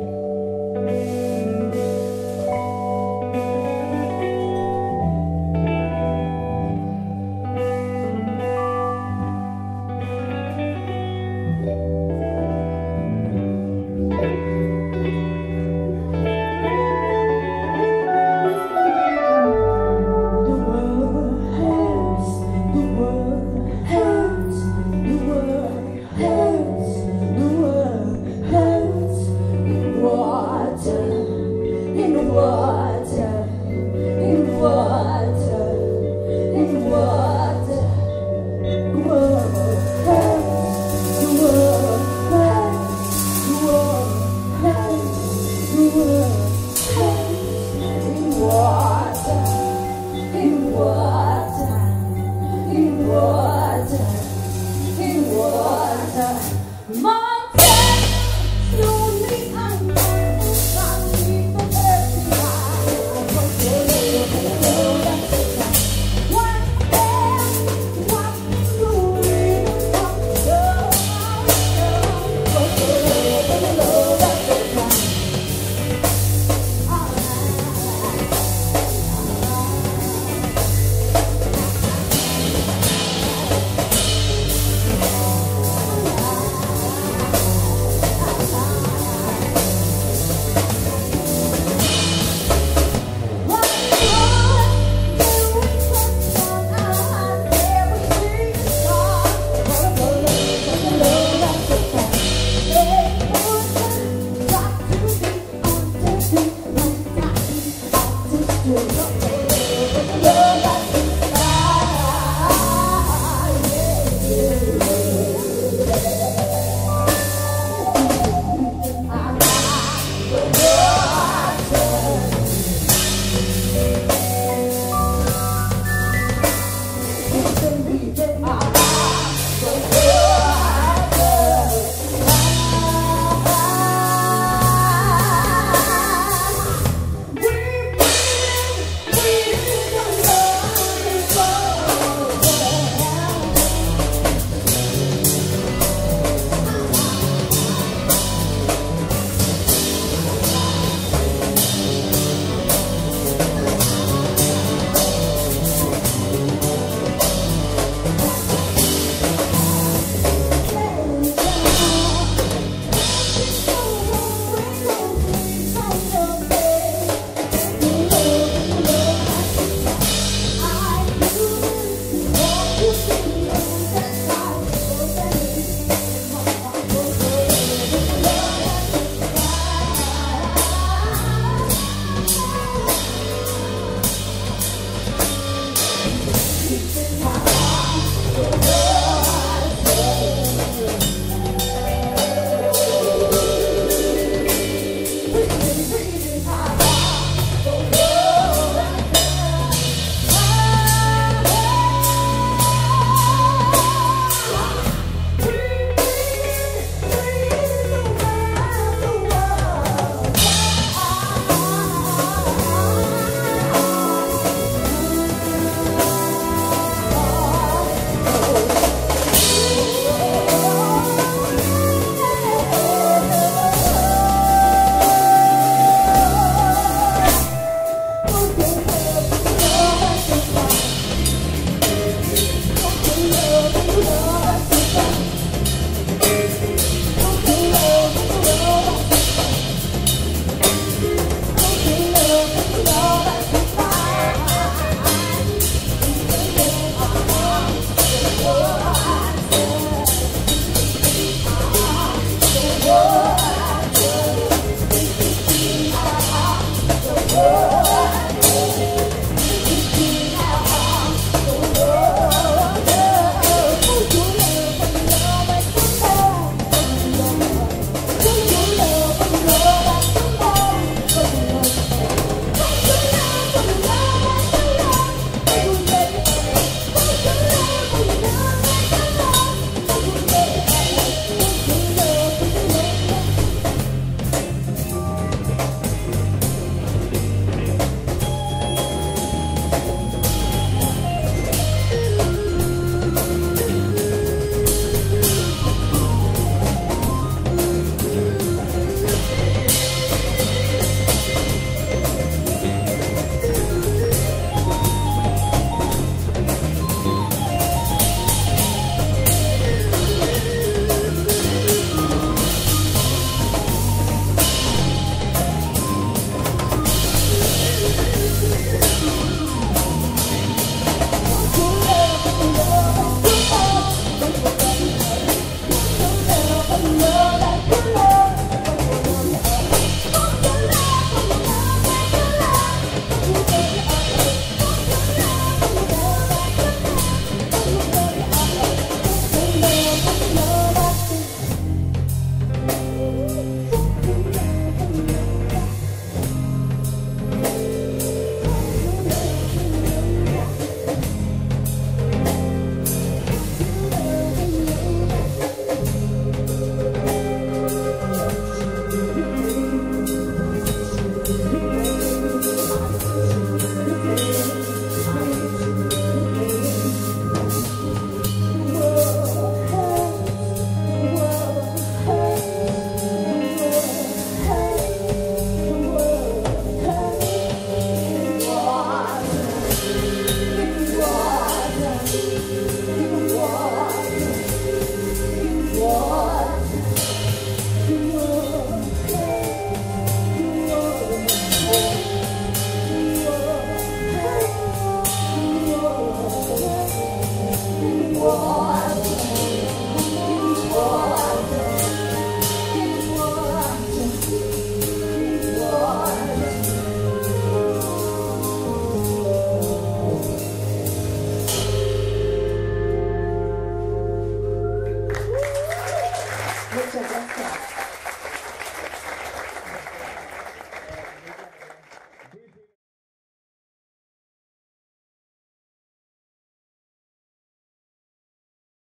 you More Okay. Thank you.